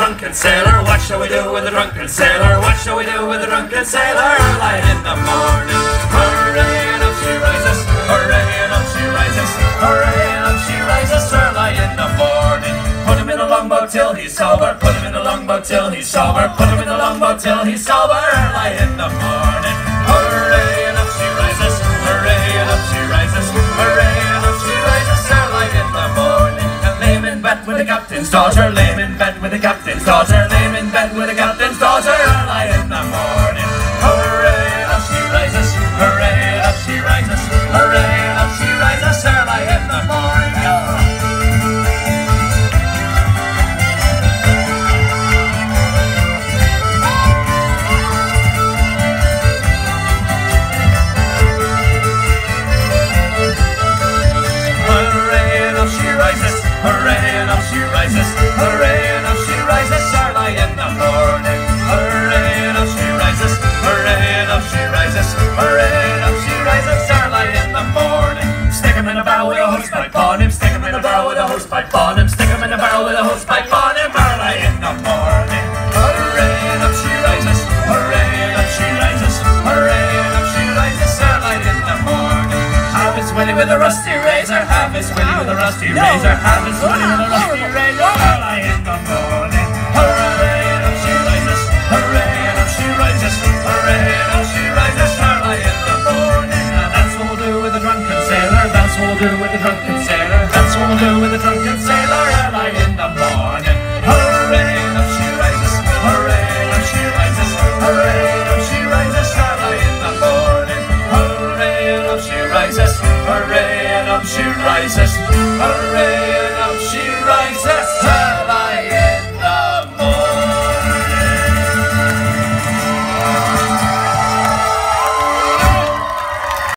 drunken sailor? What shall we do with the drunken sailor? What shall we do with the drunken sailor? Early in the morning, hooray, and up she rises, hooray, and up she rises, hooray, and up she rises, early in the morning. Put him in the longboat till he's sober, put him in the longboat till he's sober, put him in the longboat till he's sober, daughter, him in bed with the captain's daughter, hooray, and up she rises, hooray, and up she rises, early in the morning. Hooray, and up she rises, hooray, and up she rises, hooray, and up she rises, early in the morning. Stick him in a barrel with a hosepipe on him, stick him in a barrel with a hosepipe on him, with a rusty razor, have his willy with a rusty razor, have his willy with a rusty razor, early in the morning. Hooray, and up she rises, hooray, and up she rises, hooray, and up she rises, early in the morning. Now that's what we'll do with the drunken sailor, that's what we'll do with the drunken sailor, that's what we'll do with the drunken sailor, up she rises. Hooray, and up she rises.